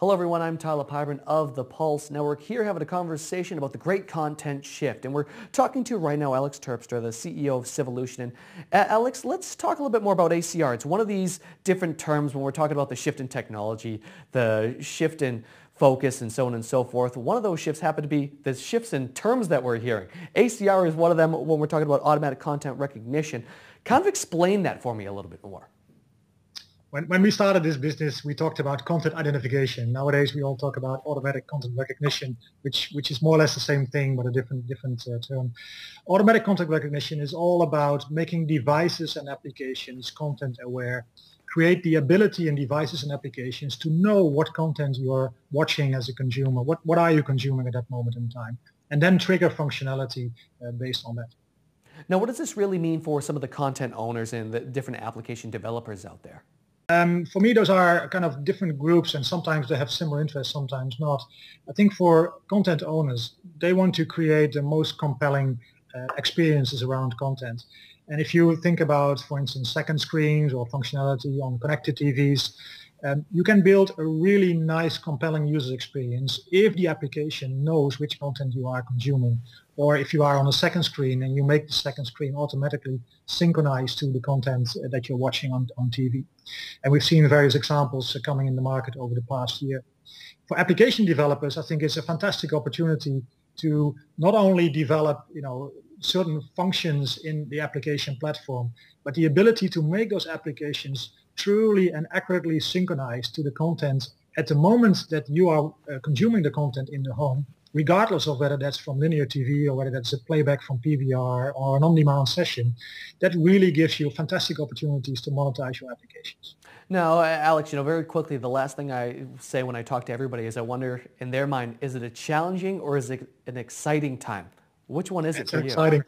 Hello everyone, I'm Tyler Pyburn of the Pulse Network here having a conversation about the great content shift. And we're talking to right now Alex Terpstra, the CEO of Civolution. And uh, Alex, let's talk a little bit more about ACR. It's one of these different terms when we're talking about the shift in technology, the shift in focus and so on and so forth. One of those shifts happened to be the shifts in terms that we're hearing. ACR is one of them when we're talking about automatic content recognition. Kind of explain that for me a little bit more when, when we started this business, we talked about content identification. Nowadays, we all talk about automatic content recognition, which which is more or less the same thing, but a different different uh, term. Automatic content recognition is all about making devices and applications content aware, create the ability in devices and applications to know what content you are watching as a consumer, what what are you consuming at that moment in time, and then trigger functionality uh, based on that. Now, what does this really mean for some of the content owners and the different application developers out there? Um, for me, those are kind of different groups, and sometimes they have similar interests, sometimes not. I think for content owners, they want to create the most compelling uh, experiences around content. And if you think about, for instance, second screens or functionality on connected TVs, um, you can build a really nice, compelling user experience if the application knows which content you are consuming. Or if you are on a second screen and you make the second screen automatically synchronize to the content that you're watching on, on TV. And we've seen various examples coming in the market over the past year. For application developers, I think it's a fantastic opportunity to not only develop, you know, certain functions in the application platform, but the ability to make those applications truly and accurately synchronized to the content at the moment that you are uh, consuming the content in the home, regardless of whether that's from linear TV or whether that's a playback from PVR or an on-demand session, that really gives you fantastic opportunities to monetize your applications. Now, Alex, you know, very quickly, the last thing I say when I talk to everybody is I wonder, in their mind, is it a challenging or is it an exciting time? Which one is it's it for you? exciting.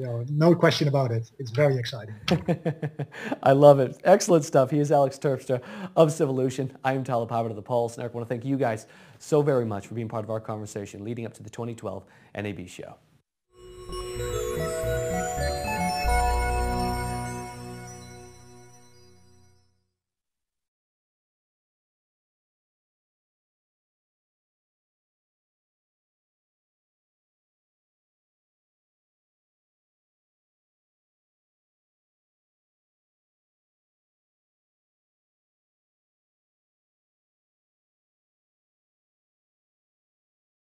You? Know, no question about it. It's very exciting. I love it. Excellent stuff. He is Alex Terpstra of Civolution. I am Tyler of The Pulse. And I want to thank you guys so very much for being part of our conversation leading up to the 2012 NAB show.